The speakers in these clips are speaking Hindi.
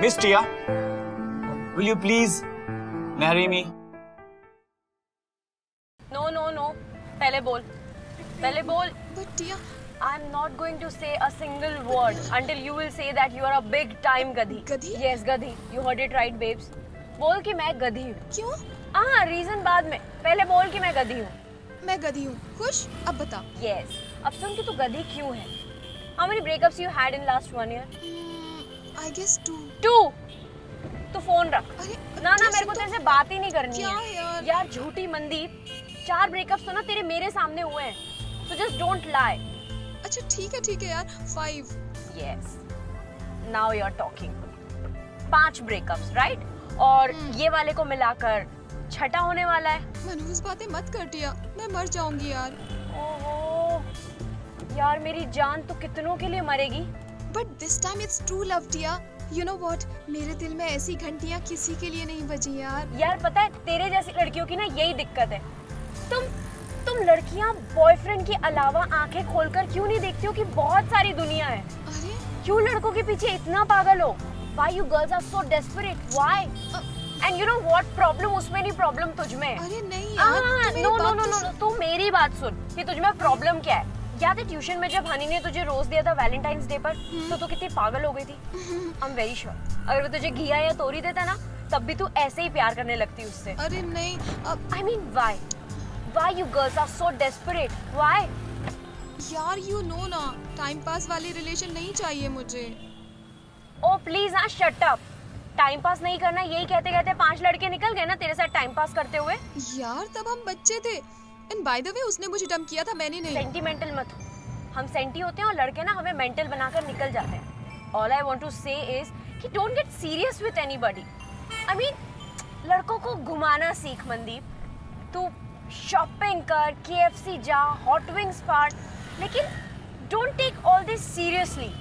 Miss Tia, will you please marry me? No no no पहले बोल पहले बोल But Tia, I'm not going to say a single word until you will say that you are a big time गधी गधी? Yes गधी You heard it right babes बोल कि मैं गधी हूँ क्यों हाँ रीजन बाद में पहले बोल कि मैं गधी हूँ मैं गधी हूँ खुश अब बता यस Yes अब सुन कि तू गधी क्यों है How many breakups you had in last one year? I guess two. Two तू फ़ोन रख। ना ना मेरे को तेरे से बात ही नहीं करनी है। यार? यार झूठी मंदीप चार ब्रेकअप्स तो ना तेरे मेरे सामने हुए हैं। तो जस्ट डोंट लाई अच्छा ठीक है ठीक है यार। Five yes now you are talking पाँच ब्रेकअप्स राइट और ये वाले को मिलाकर छठा होने वाला है। मनहूस बातें मत कर दिया मैं मर जाऊँगी यार। ओहो। यार मेरी जान तो कितनों के लिए मरेगी? But this time it's true love Tia you know what मेरे दिल में ऐसी घंटियाँ किसी के लिए नहीं बजी यार। यार पता है तेरे जैसी लड़कियों की ना यही दिक्कत है। तुम तुम लड़कियाँ बॉयफ्रेंड के अलावा आँखें खोलकर क्यों नहीं देखती हो कि बहुत सारी दुनिया है? अरे? क्यों लड़कों के पीछे इतना पागल हो? Why you girls are so desperate? Why? And you know what problem? उसमें नहीं प्रॉब्लम तुझ में अरे नहीं यार हाँ, मेरी नो नो नो नो। तू मेरी बात सुन कि तुझ में प्रॉब्लम क्या है? याद है ट्यूशन में जब हनी ने तुझे रोज दिया था वैलेंटाइंस डे पर तो तू कितनी पागल हो गई थी? आई एम वेरी श्योर अगर वो तुझे घिया या तोरी देता ना तब भी तू ऐसे ही प्यार करने लगती उससे। अरे नहीं I mean why why you girls are so desperate why यार यू नो ना टाइम पास वाले रिलेशन नहीं चाहिए मुझे। ओ प्लीज़ हाँ शट अप टाइम पास नहीं करना यही कहते कहते पाँच लड़के निकल गए ना तेरे साथ टाइम पास करते हुए? यार तब हम बच्चे थे। एंड बाय द वे उसने मुझे डम किया था, मैंने नहीं। सेंटिमेंटल मत हम सेंटी होते हैं और लड़के ना हमें मेंटल बनाकर निकल जाते हैं। All I want to say is कि don't get serious with anybody I mean लड़कों को घुमाना सीख, मनदीप। तू शॉपिंग कर केएफसी जा हॉट विंग्स फाड़ लेकिन don't take all this seriously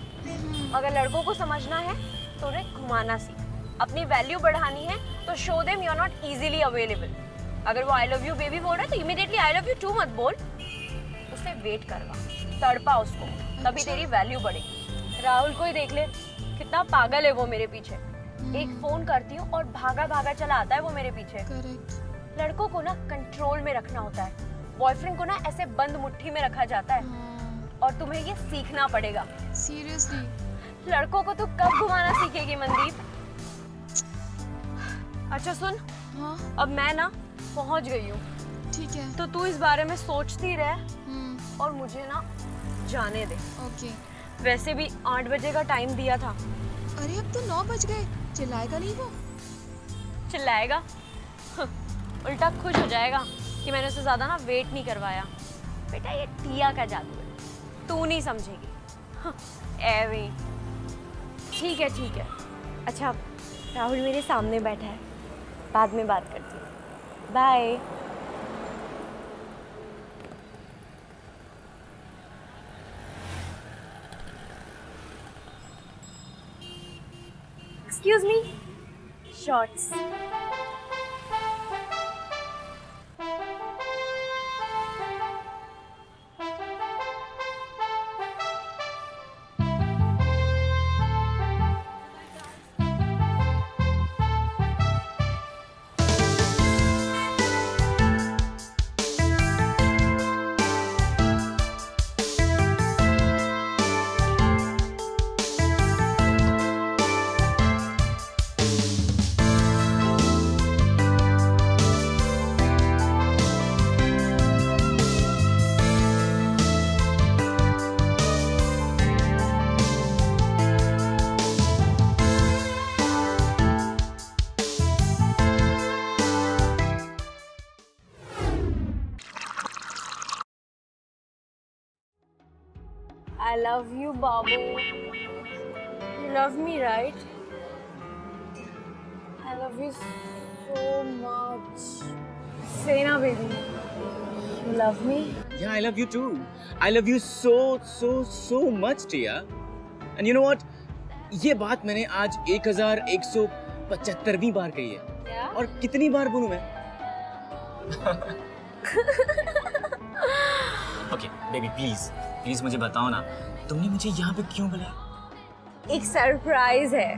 अगर लड़कों को समझना है तो उन्हें घुमाना सीख। अपनी वैल्यू बढ़ानी है तो show them you are not easily available अगर वो आई लव यू बेबी बोल रहा है तो immediately I love you too मत बोल। उसे वेट करवा। तड़पा उसको। तभी अच्छा। तेरी वैल्यू बढ़ेगी। राहुल को ही देख ले। कितना पागल है वो मेरे पीछे। एक फ़ोन करती हूँ और भागा भागा चला आता है वो मेरे पीछे। लड़कों को ना कंट्रोल में रखना होता है। बॉयफ्रेंड को ना ऐसे बंद मुट्ठी में रखा जाता है। और तुम्हें ये सीखना पड़ेगा। सीरियसली लड़कों को तू कब घुमाना सीखेगी मनदीप? अच्छा सुन। हाँ। अब मैं ना पहुँच गई हूँ। ठीक है। तो तू इस बारे में सोचती रह हम्म। और मुझे ना जाने दे। ओके। वैसे भी आठ बजे का टाइम दिया था। अरे अब तो नौ बज गए। चिल्लाएगा नहीं वो? चिल्लाएगा? उल्टा खुश हो जाएगा कि मैंने उसे ज़्यादा ना वेट नहीं करवाया। बेटा ये टिया का जादू है। तू नहीं समझेगी। एवी ठीक है ठीक है। अच्छा राहुल मेरे सामने बैठा है। बाद में बात करती हूँ bye excuse me I love you, Babu. You love me, right? I love you so much. Say na, baby. You love me? Yeah, I love you too. I love you so, so, so much, Tia. And you know what? ये बात मैंने आज 1100 पचहत्तरवीं बार कही है क्या और कितनी बार बोलूँ मैं ओके बेबी प्लीज़ प्लीज़ मुझे बताओ ना तुमने मुझे यहाँ पे क्यों बुलाया? एक सरप्राइज़ है।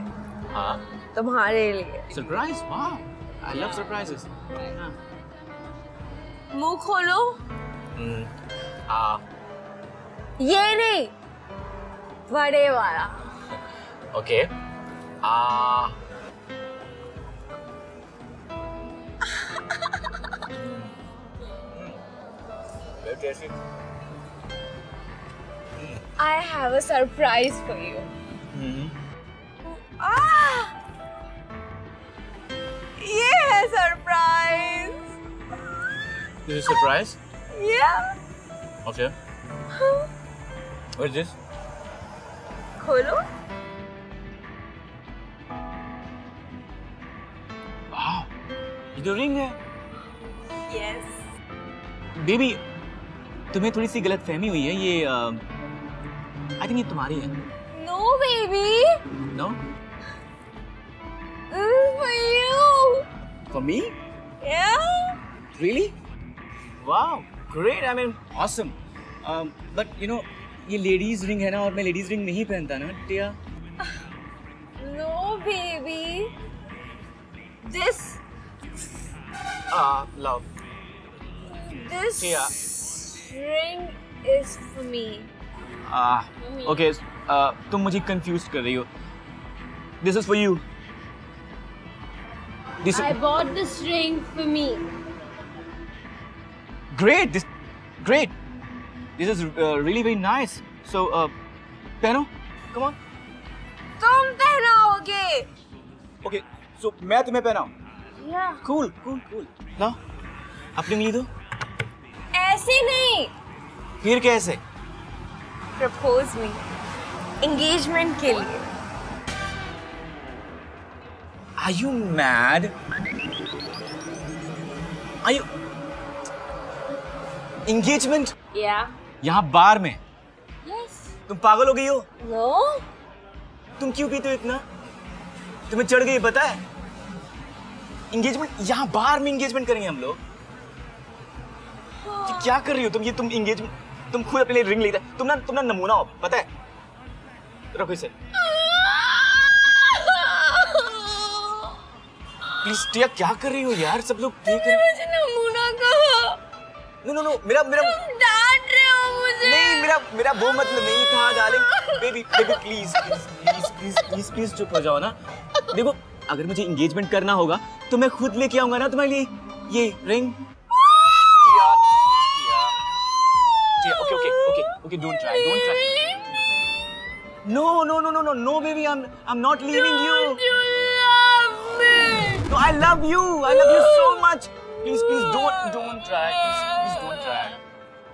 हाँ। तुम्हारे लिए। सरप्राइज़ वाह आई लव सरप्राइजेस मुँह खोलो। हाँ। ये नहीं। बड़े वाला। Okay ah tasty. I have a surprise for you. Hmm. Ah! ये है surprise is a surprise. Yeah. Okay. What is this? खोलो Wow. ये तो रिंग है यस बेबी तुम्हें थोड़ी सी गलत फहमी हुई है ये आई थिंक ये तुम्हारी है। No baby no for you for me या really wow great I mean awesome but you know ये लेडीज़ रिंग है ना और मैं लेडीज़ रिंग नहीं पहनता ना Tia. No baby this ah love this Tia ring is for me Ah, okay uh, तुम मुझे कंफ्यूज कर रही हो। This is for you this I bought this ring for me great this great this is really very nice so पहनो कम ऑन तुम पहनोगे ओके सो मैं तुम्हें पहनाऊं। या कूल कूल कूल ना अपनी उंगली दो ऐसे नहीं। फिर कैसे? Propose me. Engagement के लिए. Are you mad? Are you engagement? Yeah. यहाँ बार में Yes. तुम पागल हो गई हो No. तुम क्यों पीते हो इतना तुम्हें चढ़ गई पता है एंगेजमेंट यहाँ बार में एंगेजमेंट करेंगे हम लोग ये क्या कर रही हो तुम ये तुम एंगेजमेंट तुम खुद अपने लिए रिंग लेता तुम ना तुम ना नमूना हो पता है? रखो इसे। प्लीज़ टिया क्या कर रही हो यार? सब लोग देख रहे मुझे नमूना कहा. नो नो नो मेरा मेरा डांट रहे हो मुझे. नहीं मेरा मेरा वो मतलब नहीं था darling baby baby please please please please please चुप हो जाओ ना। देखो अगर मुझे एंगेजमेंट करना होगा तो मैं खुद लेके आऊँगा ना तुम्हारे लिए ये ring Okay, don't try. Don't try. No, no, no, no, no, no, baby. I'm, I'm not leaving don't you. you love me? No, I love you. I love you so much. Please, please, don't, don't try. Please, please, don't try.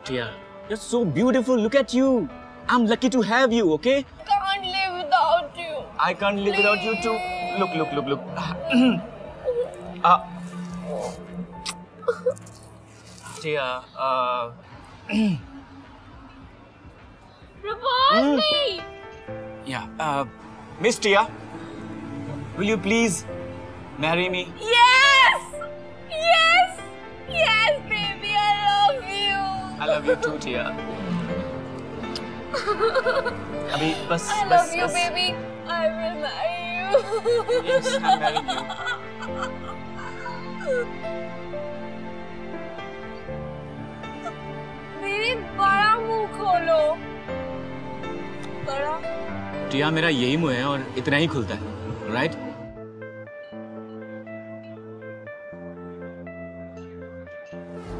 Tia, you're so beautiful. Look at you. I'm lucky to have you. Okay. Can't live without you. I can't live please. without you too. Look, look, look, look. uh, Tia, uh. Propose me. yeah. Uh, Miss Tia, will you please marry me? Yes. Yes. Yes, baby. I love you. I love you too, Tia. अभी बस I बस love you, बस baby. I will marry you. Yes, I'm marrying you. मेरी बड़ा मुंह खोलो बड़ा टिया मेरा यही मुँह है और इतना ही खुलता है right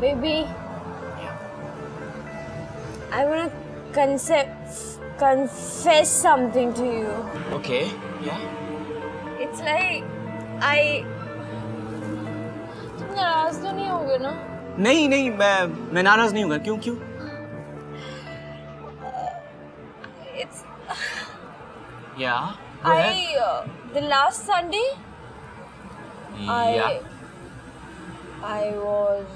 Baby, I wanna concept, confess something to you. Okay yeah It's like I. तुम नाराज़ तो नहीं होगे ना? नहीं नहीं मैं मैं नाराज़ नहीं होगा क्यों क्यों या I. Uh, the last Sunday, yeah I. I was.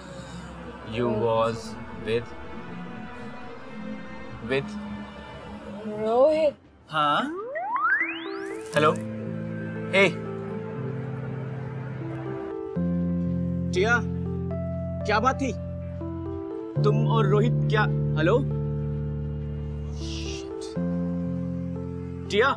You was with with Rohit. हाँ हेलो हे टिया क्या बात थी तुम और रोहित क्या हेलो टिया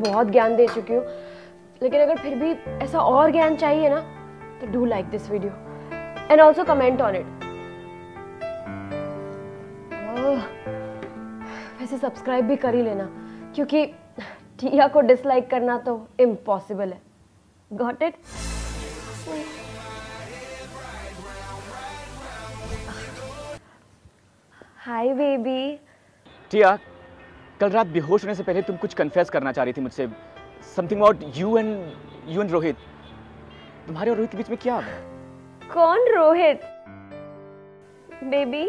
बहुत ज्ञान दे चुकी हूँ। लेकिन अगर फिर भी ऐसा और ज्ञान चाहिए ना तो do like this video. And also comment on it वैसे सब्सक्राइब भी कर ही लेना। क्योंकि टिया को डिसलाइक करना तो इम्पॉसिबल है। Got it hi baby Tia कल रात बेहोश होने से पहले तुम कुछ कन्फेस करना चाह रही थी मुझसे। Something about you and you and Rohit तुम्हारे और रोहित के बीच में क्या कौन रोहित बेबी